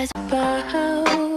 eyes above.